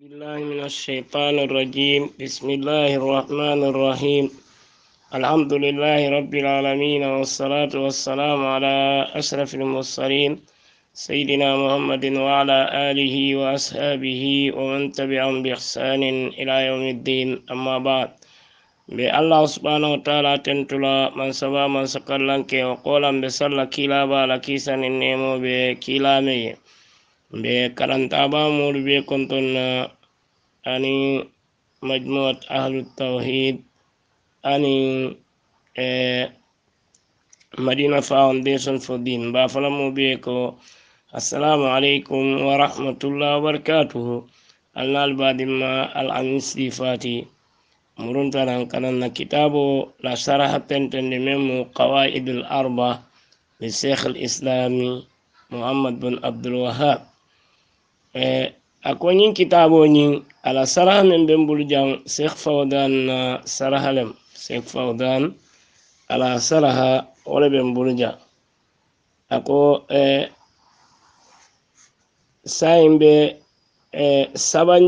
بالله من الشيطان الرجيم. بسم الله الرحمن الرحيم. الحمد لله رب العالمين والصلاة والسلام على أشرف المرسلين سيدنا محمد وعلى آله وأصحابه ومن تبعهم بإحسان إلى يوم الدين. أما بعد subhanahu wa taala tentula man saba man sakallanke o qolan be salla kilaba ala kisanin nemo be kilameye be karantabamoɗu be kontonna ani majmuat ahlu tawhid ani e madina foundation for din bafalamo be ko assalamu aleykum wa rahmatullah wa barakatuhu. Allah albadimma al anisi fati muruntanan kananna kitabo la saraha tentende men mo qawaidul arba li cheikh al islami muhammad bin abdulwahab e a koñin kitaboñin ala saraha men ɓen mbulu jang cheikh fawdan na saraha lem. Cheikh fawdan ala saraha wole ɓen mbulu jan ako e sayin ɓe e saban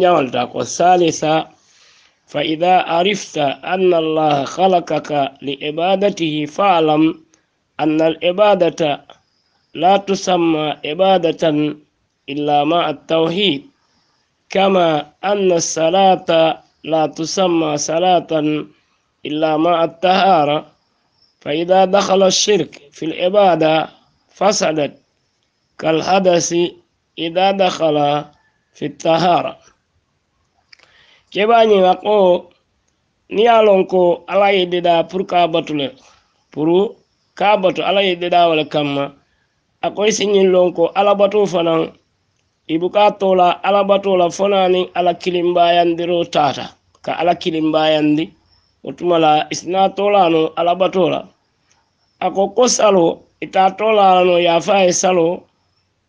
ko salisa fa ida arifta anna allaha halakaka li ibadatihi falam anna al ibadata la tusamma ibadatan إلا مع التوحيد كما أن الصلاة لا تسمى صلاة إلا مع الطهارة. فإذا دخل الشرك في العبادة فسدت كالحدث إذا دخل في الطهارة. كباني نقو نيالونكو على يددا پر كابتل پر كابتل على يددا ولكم. أقوي سنين لونكو على بطو فنان. i buka tola alabatola fonani ala kilimbayandiro tata. Ka ala kilimbayandi wotumala isina tolano alabatola ako ko salo ita tolano yafa e salo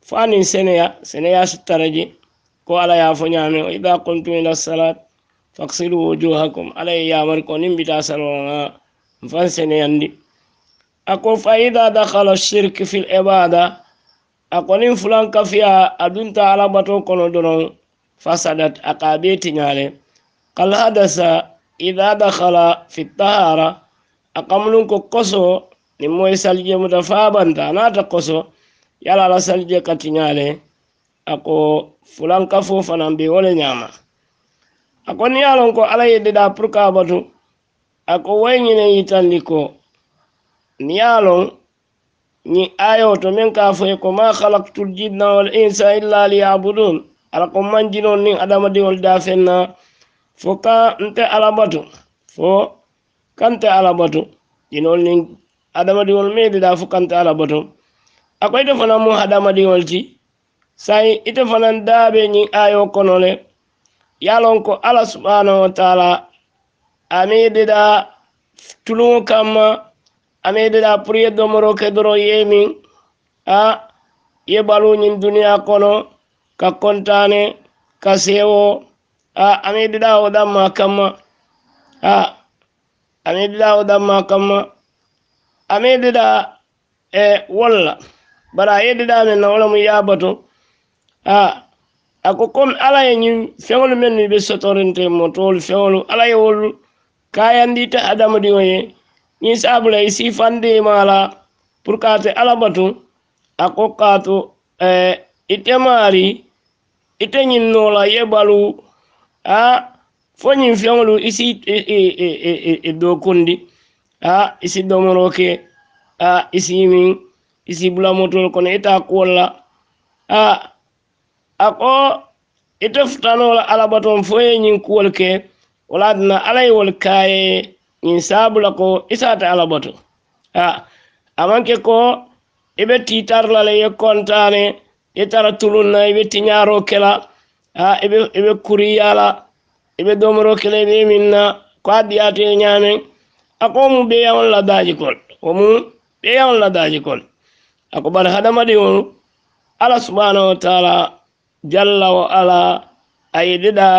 fani seneya seneya sutaraje ko ala yafo ñame o ida kontum ila salat faksilu wujuhakum ala ye yamari ko nimbita salolana nfan seneyandi. Ako fa ida dakala shirk fi l ibada ako nin fulan kafiya adunta alabato kono doron fasadat aka be tiñale kal hadasa ida dakhala fi tahara akamulun ko koso ni moye salje muta fabanta anata koso yala ala salje ka tiñale ako fulan kafo fanan be wole ñama ako ni yalon ko ala yeddeɗa pour ka batu ako wayñine yitandi ko ni yalon ñi ayo to min ka foye ko ma halaktul jinna wal insa illa liyabudun. Ala ko manjinon nin adamadiŋol dafenna fo ka nte alabatu fo kante alabatu jinol nin adamadiŋol meɗiɗa fo kante alabatu ako ite fana mu hadamadiŋol ti sayi ite fanan daabe ñiŋ ayo kono le. Ye ko ala subhanahu wa taala amiɗiɗa tuluŋo kamma ameɗeɗa pour yeddomoro kedoro yemin a yeɓaluñin duniya kono ka kontane ka sewo a ameɗeɗa o ɗamma kamma a ameɗeɗa o ɗamma kamma ameɗeɗa e wolla bara a men na wala mo yabato a ako comme ala e ñin feŋolu men mi ɓe sotorinte mo towol feŋolu ala e wollu kayandita adamadiŋo ye ñin sabulay si fandimala pour kate alabatu ako kato eh, ite maari ite ñin noola yebalu a fo ñin feŋolu isi dokundi a isi domoro ke a isi min isi bulamotol kono ita kuwol la a a ko ite futanola alabaton fo ye ñin kuwol ke wala dina ala ye wol kaye ñiŋ saabula ko isata saata a amanke ko i be tiitari la le ye kontaane i tara tulun na i be tiñaaroo ke a i be i be kuriya la i be domoroo ke i be miŋ na ko a diyaata ye a ko mu beeyaŋol la daaji kol wo mu beeyaŋol la daaji kol. A ko bari hadamadiŋolu ala subhanahu wa taala jalla wa ala a yiɗiɗa deda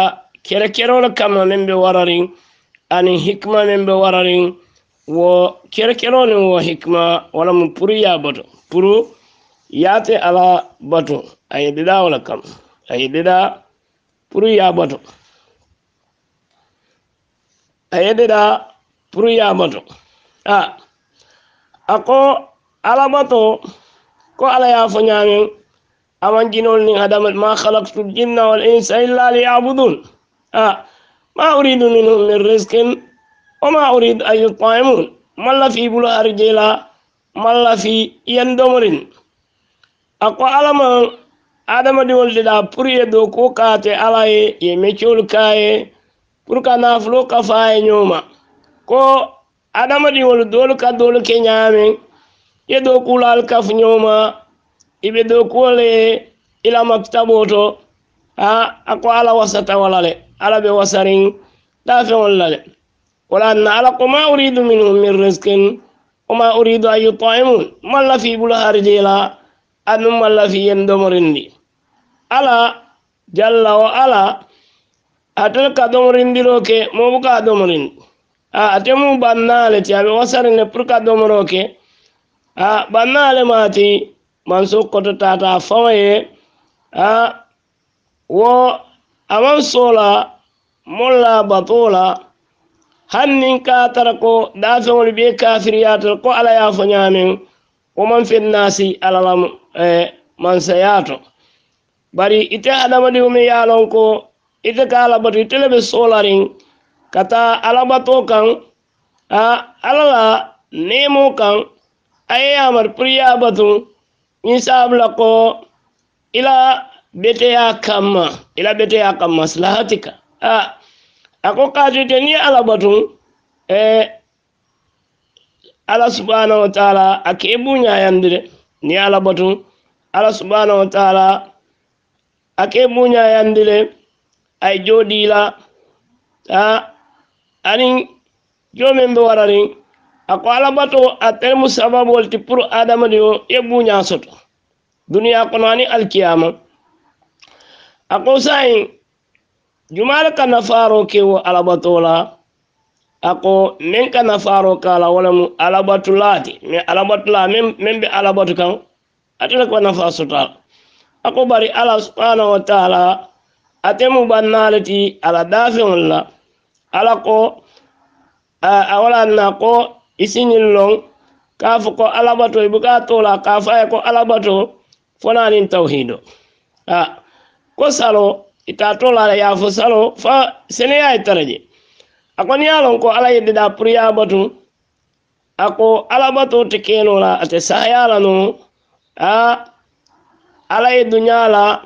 kere kerolu kamma meŋ ɓe wararin ani hikma min ɓe wararin wo kerkeronin wo hikma wala mo pour ya bato pour yate ala bato a yiɗiɗa wala kam. A yiɗiɗa pour ya bato a yiɗiɗa pour ya bato a ako ala bato ko ala yafo ñamin aman jinol ni hadama ma halaktu l jinna wal insa illa liyabudun. A ah. ما أريد منهم من رزق وما أريد أن يطعمون ملا في بلا أرجلا ملا في يندمرين أقوى ألما آدم دي ولدا بري دو كوكاتي على يمشول كاي بركا نافلو كفاي نيوما كو آدم دي ولد دول كدول كنيامي يدو كولال كف نيوما يبدو كولي إلى مكتبوتو ها أقوى على وسط ولالي ala ɓe wasarin ɗa feŋol la le wala anna ala ko ma uridu minhum min riskin oma uridu an yutaimun malla fi ɓula harjela anum malla fi yen domorindi ala jalla o ala atel ka domorindiro ke mobu ka domorindi a ate mu bannaale ti aɓe wasarine pour ka domoro ke a bannale mati man sokkoto tata fawa a wo aman sola molla batola hannin ka tara ko dafeŋol be kafiriyatal ko ala yafo ñamen woman fennasi alalam eh, mansayato bari ite adamadiŋo me yalon ko ite ka alabato ite le solarin kata alabato kan a alala nemo kan a ye yamari puru ye sabula ko ila beteya kamma ila beteya kam maslahatika a ako katite ni ala batun e ala subhanahu wa taala a ake buñayandire ni ala batun ala subhanahu wa taala a ake buñayandire ay jooɗiila a anin jomen be wararin ako ala bato a termu sababol ti pour adamadi o e buña soto. Duniya kono ani alkiyama. a ko sayin jumaal kana faaro ke wo alabato la a ko min kana faaro ka la wolemu alabatulaati. Alabatula min be alabatu kan ate le ko nafa sota ako bari ala subhanahu wa taala atemu mu ala daafeŋol la ala ko a wala na ko isiñin loŋ kaa fo ko alabato i buka to la kaa ko alabato fonanin tawhido a ah. ko salo ita tolala ya fo salo fa seneya e taraje a koni ye ko ala yeddeɗa pour ya batu ako ala bato te kenola ate sahayala no a ala ye duñala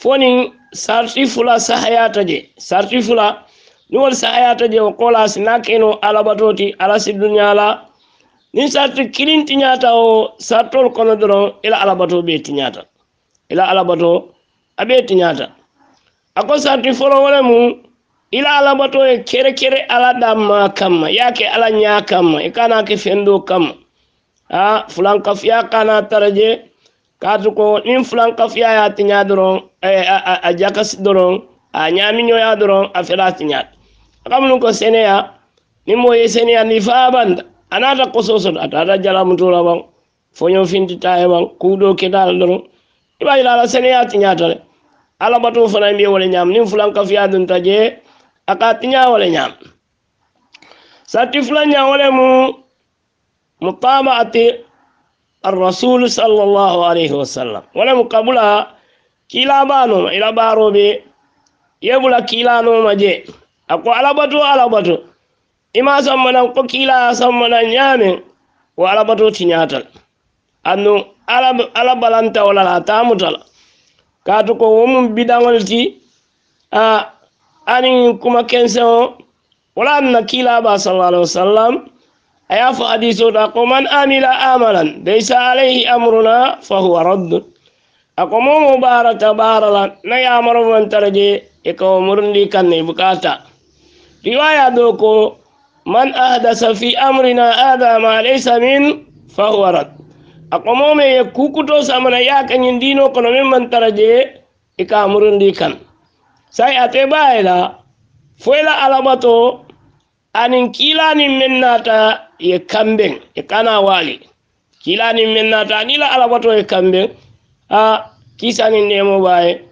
fonin sarti fula sahayata je sarti fula ni wol sahayata je o kola sina keno ala bato ti ala si duñala nin sarti kilin tiñata o sartol kono doron ila ala be ɓe tiñata ila ala bato a ɓe tiñata ako sarti folo wole mu ila alabato e kere kere ala damma kamma yake ala ña kamma e kana ke fendo kamma. A fulankafiya kana taraje kaatu ko nin fulankafiya ya tiña doron e, a jakasi doron a ñamiñoya doron a fela tiñat akamnu ko seneya ni mo ye seneya ni fabanda anata kososoto atata jalamutola wan foño fintitaye e wan kuuɗo ketala doron iba ila ala seneya tiñata le ala fana mbiye wole ñaam nin fulankafiya dunta je aka tiña wole ñaam sati fula ñawole mu mutamaati arrasulu sallllahu alayhi wasallam wole mu kabula kilabanoma ila baroɓe yebula kilanoma je. Ako alabato alabato ima sammanan ko kila sammanan ñamen wo alabato tiñatal annu ala balanta wala la lah, tamutala lah. kaatu ko wom bidangol ti a ah, ani kuma kense o wala na kila ba sallallahu alaihi wasallam aya fa hadithu da ko man amila amalan daysa alaihi amruna fa huwa radd ako mo mubarak baralan na ya maro wantarje e ko murndi kan ne bukata. Riwaya do ko man ahdasa fi amrina adama laysa min fa huwa radd a qomome ye kukuto samana ya kañin kono min mantara je i ka murundi kan. Sai ate bayela foyla alabato anin kilanin men nata ye kamben e kana wali kilanin men nata anila alabato ye kamben a kisanin nemo baye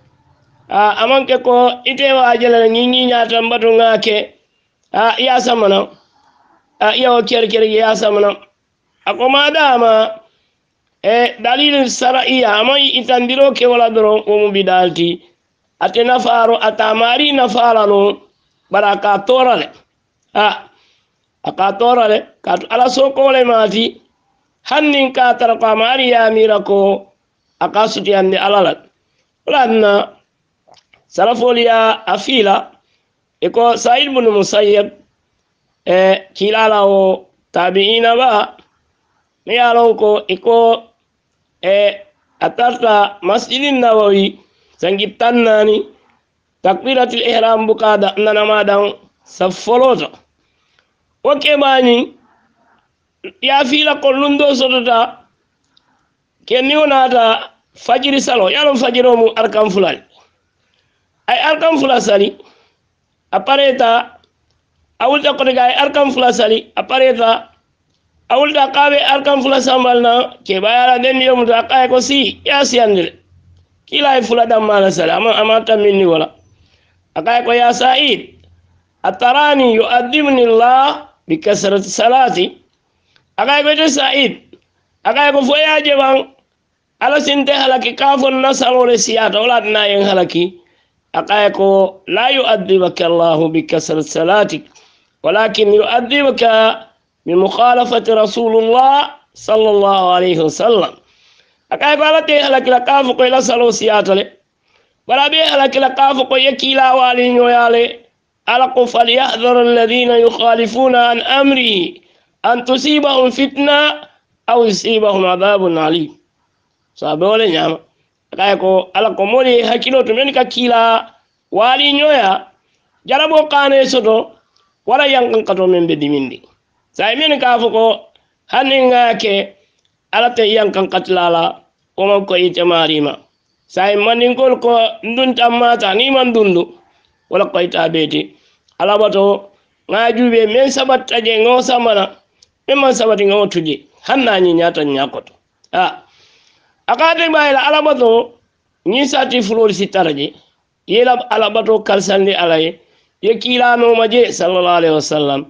a amanke ko itewa ajelana ñiñiñatan mbatu ga a yasamana a iyawo kerker yasamana a koma dama e dalilin sara'ia amayi itandiro ke wala doron womu bidalti. Ate nafaro ata atamari nafarano bara ka torale. A aka torale katu ala sokole mati. Hannin ka tara ko amari yamira ko aka sutiyande alalat walanna sarafoliya a afila eko sa'id bunu musayyab e kilala o tabi'ina ba mi yalon ko eko e a tarta masjidin nawawi sankittan nani takbiratul ihram buka sa folota wo keɓani yafila ko lundo sotota kenni o fajiri salo yalon fajiro mum arkan fulani. Ay arkan fula sali a pareta a wulta kotoga ay arkan fula sali a pareta أول دقابة أركان فلا سامبالنا كي على دنيا مدرقا يكو سي ياسي أندر كي لا يفلا دم مالا سالي أما أما تميني ولا. أقا يكو يا سائد أتراني يؤدبني الله بكسرة صلاتي. أقا يكو يا سعيد أقا يكو فويا جبان. على سنتي هلكي كافر نسالو لسيات أولادنا ينهلكي أقا يكو لا يؤدبك الله بكسرة صلاتك ولكن يؤدبك min mukhalafati rasulullah sallllahu بمخالفة رسول الله صلى الله عليه halakila kafo بالتي la salo كوي لا سلو سياتل بلا بي هلك لقاف كوي يكيلا والين يالي ألق فليحذر yukhalifuna an عن an tusibahum fitna aw yusibahum يصيبهم عذاب عليم sabole ñama kay ko ala ko moli hakkilo to men ka kila wali ñoya jarabo kane soto wala yankan kato men be dimindi. sai min ka fo ko hanin ngake ke alata yan kan katlala o ko ite marima sai manin kol ko ndun tammata ni man dundu wala ko ita beti alabato ngajuɓe min sabattaje ngo samana min man sabati ngo tuji hannañi ñatan ñakoto a akate ɓayla alabato ñi sati fulori sittara je yela alabato kalsandi alaye ye kilanoma je sallallah alayhi wa sallam.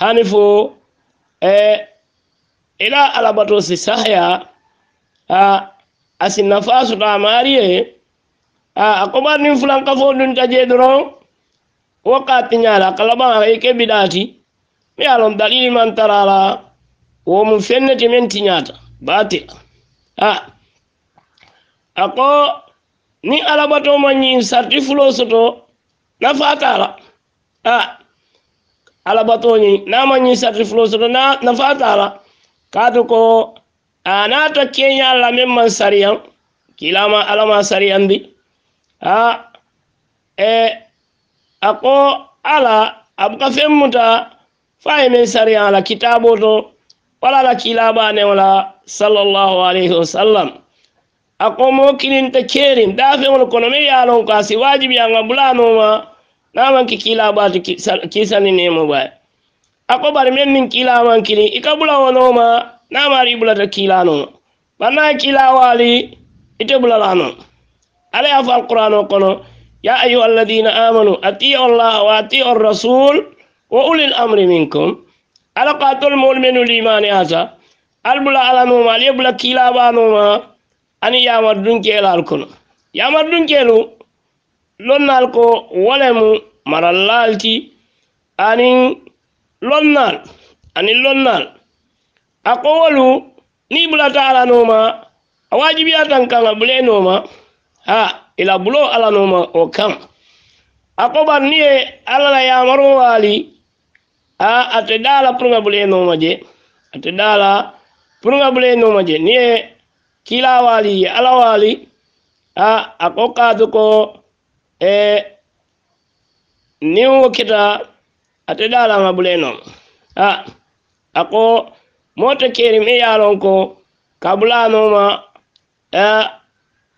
Hani fo e ila alabato si sahya a asi nafa suta mariye a a koɓarnin fulanka ɗum taje doron wo katiñala kalaba ay keɓiɗati mi alon dalili man tarala womum fennete men tiñata bati a a ko ni alabato ma ñin sarti fulo soto nafatala a ala batoñi namañi sacriflo soto na nafa tala katu ko anata keñalla men man sariyan kilama alama sariyandi e, a e ako ala abuka fen muta faye men sariyan ala kitabo to wala ala kilabanewola sallallahu alayhi wa sallam. Ako mo kininta kerin dafeŋol kono me yalon ko asi wajibi anga bulanoma namanki kilaɓatu kisaninemo ɓa ako bari men min kilamankini ika bulawanoma namari bulata kilanoma. Banna kilawali ite bulalano ala ya alqur'ano kono ya ayuha alladina amanu atiu allah wa atiu rasul wa ulil amri minkum. Ala qatol mol menu limani asa albula ala noma aliye bula kilaɓanoma ani yamar dunkelal kono. Yamar dunkelu lonnal ko wolemu marallal ti anin lonnal anin lonnal. A ko wolu ni bulata ala noma a wajibiyatan kan a bule noma ha ila bulo ala noma o kan. A ko bar ni ye alla la yamaro waali a ate dala pour ŋa bule noma je ate dala pour ŋa bule noma je. Ni ye kila waali ala waali a ako ko ko e nin wo kita ate ɗalama ɓule noon a ako moto kerim e yalon ko kabulanoma a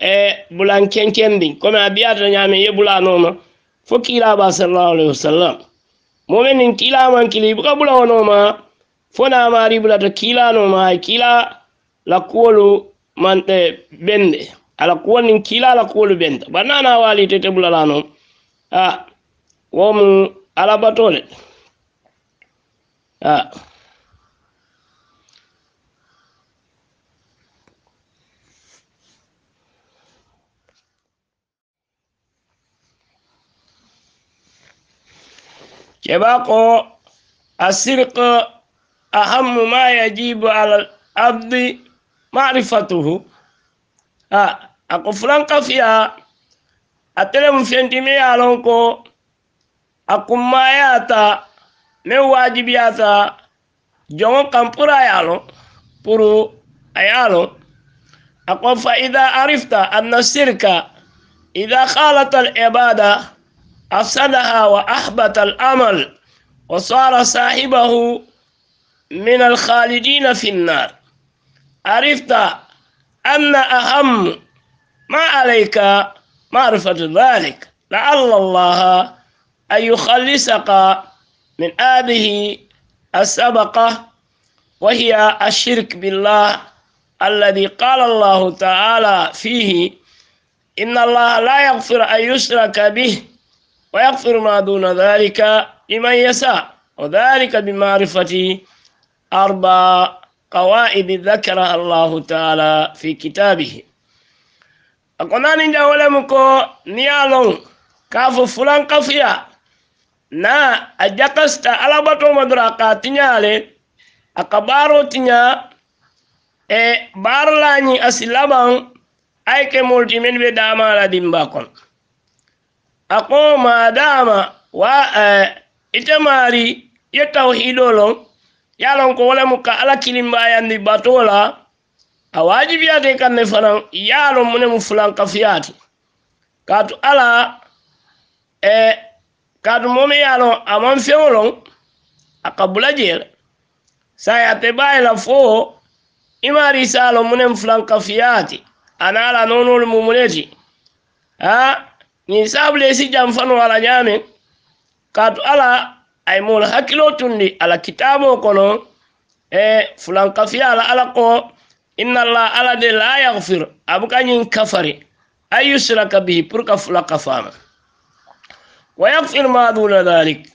e bulan kenkendi comme a biyata ñaame ye bulanoma fo kiilaba sallallahu alayhi wa sallam. Momen nin kiilamankili buka bulawonoma fo namari bulata kiilanoma kiila lakkuwolu mante bende ala kuwo nin kila ala kuwolu benta. Banana waali tete noon. A womu ala batole a keɓa ko asirqa ahammu ma yajibu ala al abdi marifatuhu a ako fulan kafiya atele mu me alonko lon ko me wajibi ya jongo kampura yalo puru ayalo ako fa idha arifta anna sirka idha khalat al ibada afsadaha wa ahbata al amal wa sara sahibahu min al khalidina fi النار عرفت أن أهم ما عليك معرفة ذلك. لعل الله أن يخلصك من هذه السبقة وهي الشرك بالله الذي قال الله تعالى فيه إن الله لا يغفر أن يشرك به ويغفر ما دون ذلك لمن يساء وذلك بمعرفة أربع قواعد ذكرها الله تعالى في كتابه. a ko naani jawolemu ko ni ye fulan kafuya na a jakasta alabato madura ka a tiña le a ka baaroo tiña e barlañi asi laban si labaŋ a e e, ye ke moolu ti menu be dimba kon. A ko maadaama wa ite maari ye tawhiidoo loŋ ye ko wolemu ka ala kilimbayandi batola a waajibiyate kan ne fanaŋ ye a loŋ mu ne mu fulankafiyaati kaatu ala e kaatu momi meŋ aman a a maŋ feŋo loŋ a ka bula jee le. Saayi la fo imaari se a loŋ mu ne mu fulankafiyaati a la noonoolu mumu le ti. A ñiŋ saabu si janfanoo a la ñaameŋ kaatu ala ay moolu hakkiloo tundi ala la kitaaboo kono e fulankafiya la ala ko inna allah ala de la yahfir abuka ñin kafari an yusraka bihi pour ka fula kafama. Wa yahfir ma duna dhalik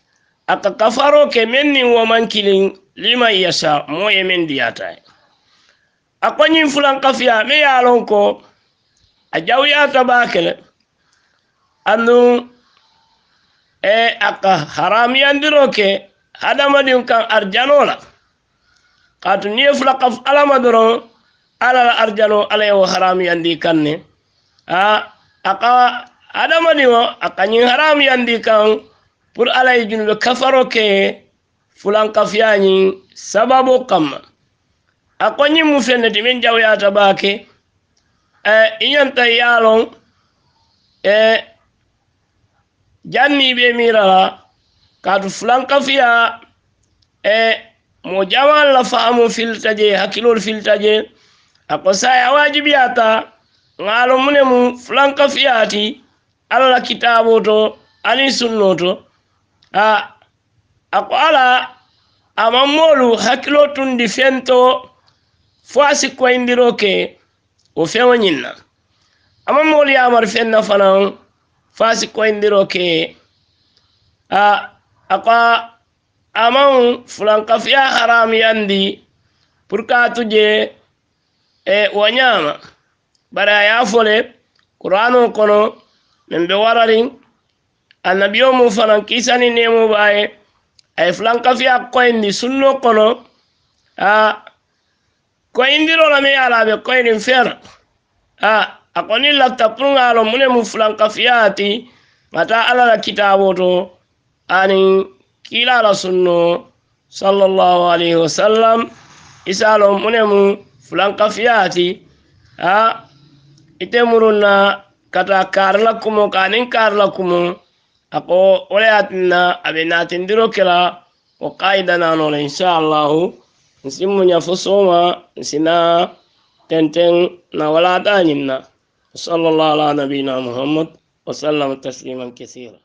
aka kafaro ke men nin woman kilin liman yasa mo ye men diyataye a ko ñin fulan kafiya me ye lon ko a jawyata bakele andu e aka haramiyandiro ke hadamadin kan arjano la kaatu niŋ ye fula kafu ala ma ala la arjalo ala yewo haramiyandi kan ne a aka adamadiŋo a kañiŋ haramiyandi kan pour ala ye junube kafaro ke fulan fulankafiyañiŋ sababo kamma. A ko ñiŋ mu fenne ti miŋ jawuyata baake e iñanta ye e loŋ janni be mira la kaatu fulankafiya e, mo jaman la faamu filta je hakkilol filta je ako saya wajibiyata ŋaalo mune mu fulanka fiyati alla la kitaabo to ani sunno to. A ako ala amaŋ moolu hakkilo tundi fento fo a sikkoyindiro ke wo feŋo ñinna na amaŋ moolu yamari feŋ fanaŋ fo a si ke. A ako aman fulankafiya haramuyandi pour ka tuje e wo ñaama? Bari a ye fo le qur'ano kono min be wararin annabiyo mu fanan kisani nemo baye ay fulankafiya koyindi sunno kono a koyindiro mi ye ala be koyirin fera a a koni lafta purŋa lo mune mu fulankafiyati ti ata ala la kitabo to anin kila la sunno sallallahu alaihi wasallam isa lo mune mu fulankafiyati a ite murunna kata karla kumo kanin karla kumo ako wole yatinna abe natindiro kela ko kaida nanole inchallahu nsimmuña fo soma nsina tenten na wala tañinna وصلى الله على نبينا محمد وسلم تسليما كثيرا